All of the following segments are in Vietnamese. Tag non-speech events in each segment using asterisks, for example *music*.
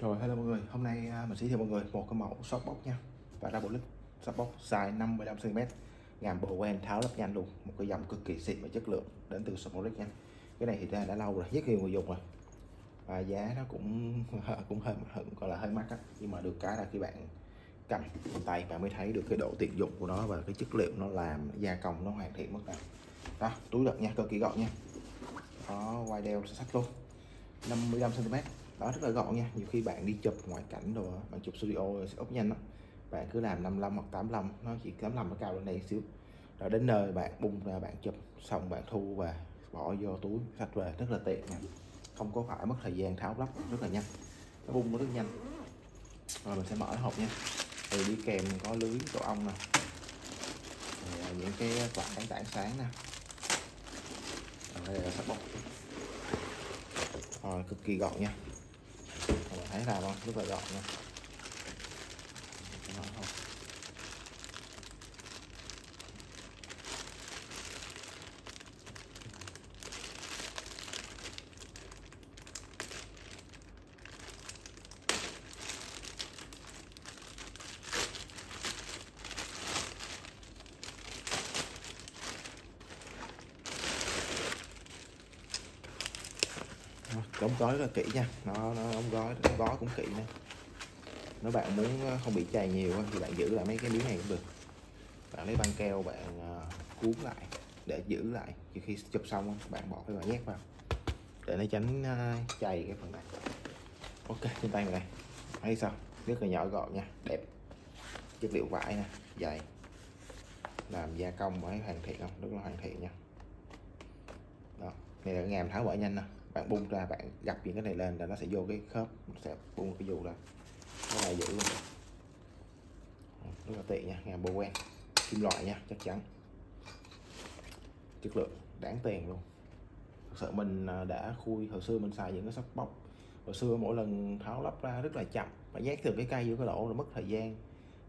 Rồi hello mọi người, hôm nay à, mình sẽ giới thiệu mọi người một cái mẫu softbox nha. Và ra bộ lít softbox dài 55cm ngàm bộ quen tháo lắp nhanh luôn. Một cái dòng cực kỳ xịn và chất lượng đến từ Smolic nha. Cái này thì ra đã lâu rồi rất nhiều người dùng rồi. Và giá nó cũng *laughs* cũng hơi gọi là hơi mắc á. Nhưng mà được cái là khi bạn cầm tay bạn mới thấy được cái độ tiện dụng của nó và cái chất liệu nó làm gia công nó hoàn thiện mức nào. Đó túi đựng nha cực kỳ gọn nha. Có quai đeo sắt luôn. 55 cm đó, rất là gọn nha. Nhiều khi bạn đi chụp ngoại cảnh rồi bạn chụp studio sẽ ốp nhanh đó bạn cứ làm 55 hoặc 85 nó chỉ 85 nó cao lên đây xíu. Rồi đến nơi bạn bung ra bạn chụp, xong bạn thu và bỏ vô túi sạch về, rất là tiện nha. Không có phải mất thời gian tháo lắp, rất là nhanh. Nó bung nó rất nhanh. Rồi mình sẽ mở hộp nha. Thì đi kèm có lưới tổ ong nè. Rồi những cái quả tảng sáng nè. Rồi đây là sắt bọc rồi cực kỳ gọn nha thấy là không rất là gọn nha Đó, không? Đóng gói rất là kỹ nha. Nó nó đóng gói đóng gói cũng kỹ nè nếu bạn muốn ờ, không bị chày nhiều thì bạn giữ lại mấy cái miếng này cũng được. Bạn lấy băng keo bạn ờ, cuốn lại để giữ lại khi khi chụp xong bạn bỏ cái bạn nhét vào. Để nó tránh ờ, chày cái phần này. Ok, trên tay mình này thấy sao? Rất là nhỏ gọn nha. Đẹp. Chất liệu vải nè, dày. Làm gia công mới hoàn thiện không? Rất là hoàn thiện nha. Đó, này là ngàm tháo bỏ nhanh nè bạn bung ra bạn gặp những cái này lên là nó sẽ vô cái khớp sẽ bung cái dù ra. Nó là giữ luôn. Rất là tiện nha ngàm bô quen kim loại nha chắc chắn. Chất lượng đáng tiền luôn. Thật sự mình à, đã khui hồi xưa mình xài những cái sắp bóc hồi xưa mỗi lần tháo lắp ra rất là chậm phải nhét từ cái cây vô cái lỗ rồi mất thời gian.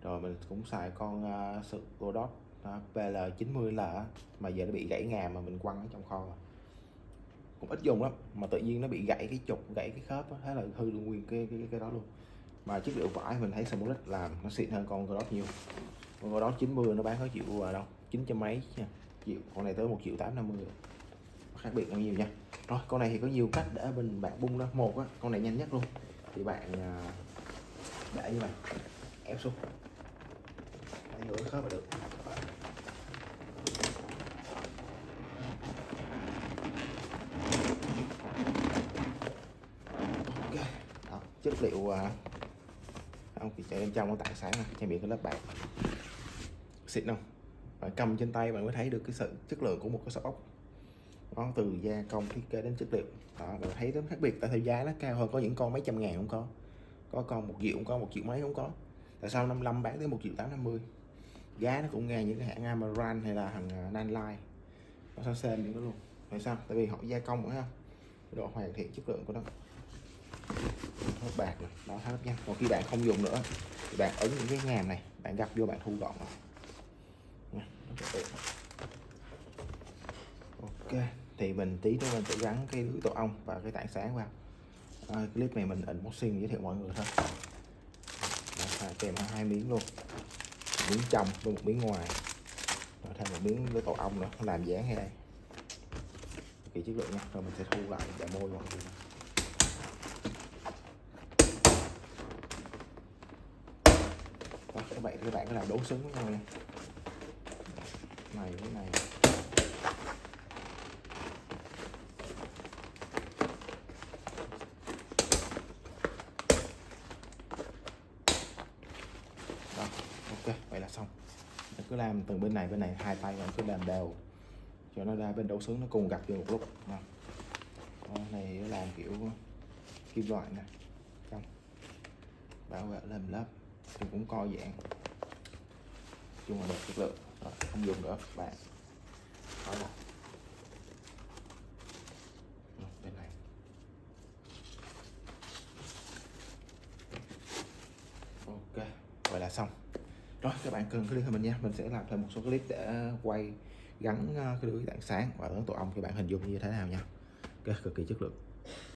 Rồi mình cũng xài con uh, sự Godot uh, PL90L mà giờ nó bị gãy ngàm mà mình quăng ở trong kho rồi cũng ít dùng lắm mà tự nhiên nó bị gãy cái trục gãy cái khớp đó. thế là hư luôn nguyên cái, cái cái đó luôn. Mà chất liệu vải mình thấy Samurai làm nó xịn hơn con đó nhiều. Con đó 90 nó bán có chịu à đâu chín trăm mấy nha. Triệu con này tới một triệu tám năm mươi khác biệt bao nhiêu nha. Rồi con này thì có nhiều cách để mình bạn bung ra một á con này nhanh nhất luôn. Thì bạn à, để như vậy ép xuống. Để vô khớp là được đó, chất liệu à, không thì chạy bên trong nó tại sáng này trang bị cái lớp bạc. Xịn không? Bạn cầm trên tay bạn mới thấy được cái sự chất lượng của một cái sọ ốc nó từ gia công thiết kế đến chất liệu. Đó bạn thấy nó khác biệt tại thời giá nó cao hơn. Có những con mấy trăm ngàn không có. Có con một triệu không có một triệu mấy không có. Tại sao 55 bán tới một triệu tám năm mươi? Giá nó cũng ngang những cái hãng Amaran hay là hàng à, Nanline Nanlite nó sao xem những cái luôn? Tại sao? Tại vì họ gia công nữa ha. Độ hoàn thiện chất lượng của nó hút bạc này đó hết nha. Còn khi bạn không dùng nữa thì bạn ấn những cái ngàm này bạn gặp vô bạn thu gọn rồi ok thì mình tí nữa mình sẽ gắn cái lưỡi tổ ong và cái tảng sáng vào. À, clip này mình unboxing giới thiệu mọi người thôi. Đó, kèm hai miếng luôn. Một miếng trong với một miếng ngoài. Rồi thêm một miếng lưỡi tổ ong nữa. Làm dáng ngay đây. Kỳ chất lượng nha. Rồi mình sẽ thu lại để môi mọi người đó các bạn các bạn là làm đấu xứng với nhau nha này với này đó ok vậy là xong. Mình cứ làm từ bên này bên này hai tay mình cứ làm đều. Cho nó ra bên đấu súng nó cùng gặp vô một lúc. Đó. Đó, này làm kiểu kim loại nè. Trong bảo vệ lên lớp thì cũng co giãn. Chung là đẹp chất lượng. Rồi, không dùng nữa bạn. Đó là ờ, bên này. Ok vậy là xong. Rồi các bạn cần clip cho mình nha. Mình sẽ làm thêm một số clip để quay gắn ờ, cái lưới tảng sáng và ấn tổ ong các bạn hình dung như thế nào nha. Ok cực kỳ chất lượng.